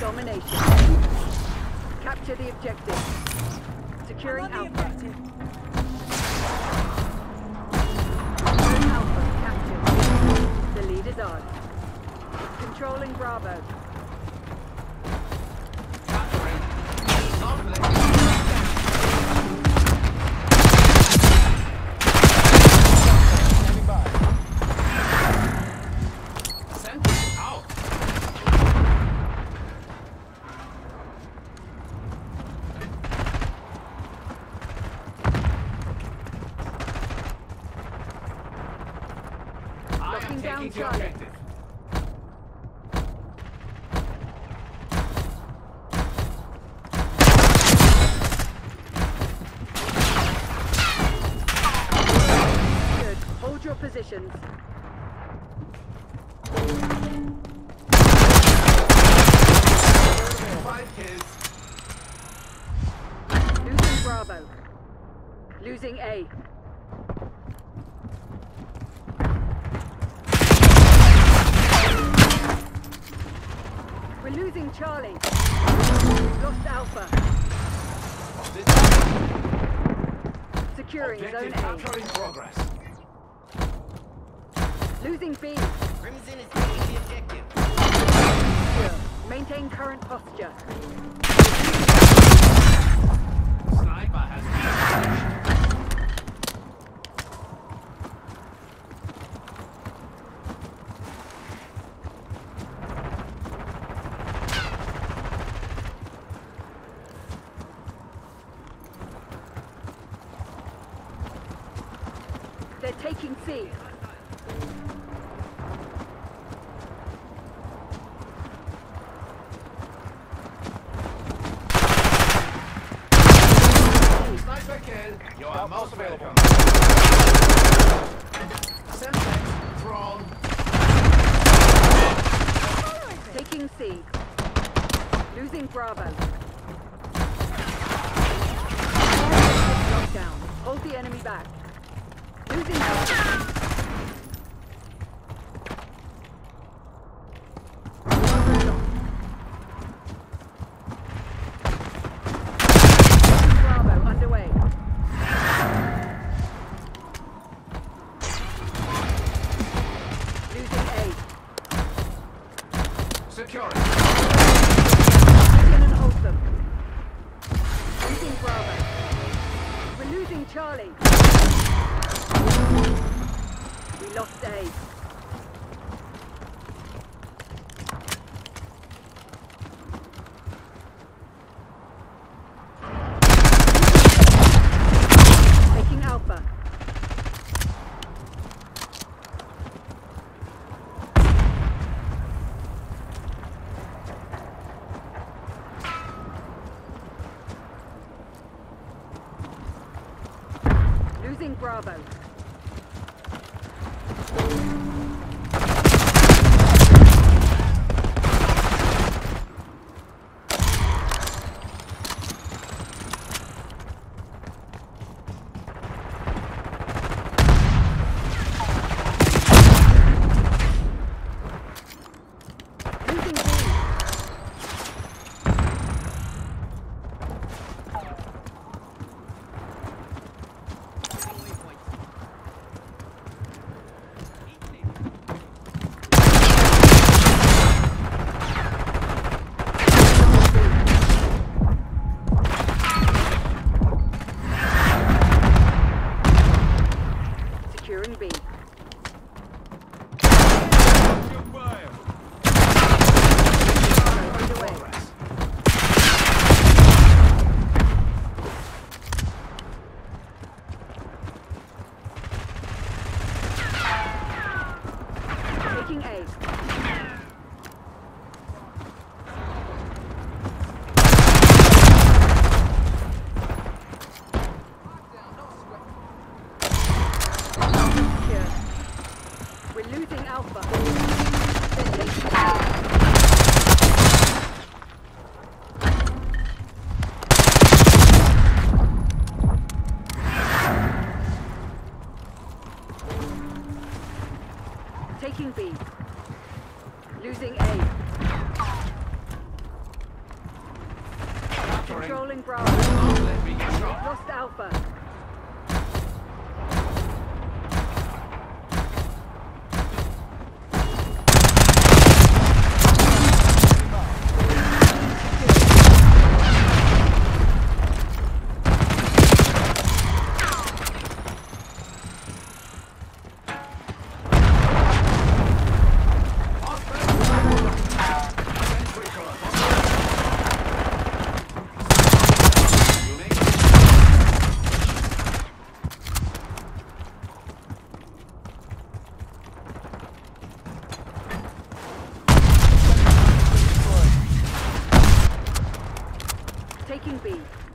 Domination. Capture the objective. Securing Alpha. Alpha captured. The lead is ours. Controlling Bravo. Am down taking Charlie. Hold your positions. Five kills. Losing Bravo. Losing A. losing Charlie. Lost Alpha. This Securing Zone A. capture in progress. Losing B. Crimson is taking the objective. Secure. Maintain current posture. Sniper has They're taking C. Alpha. Taking B. Losing A. Controlling Bravo. Lost Alpha. Taking B.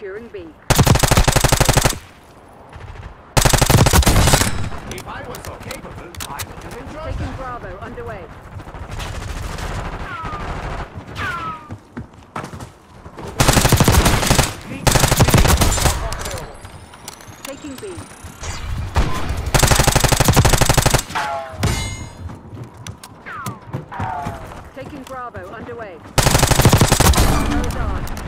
Securing B. If I was so capable, I would have enjoyed Taking that. Bravo underway. Taking B. Taking Bravo underway. Hold on.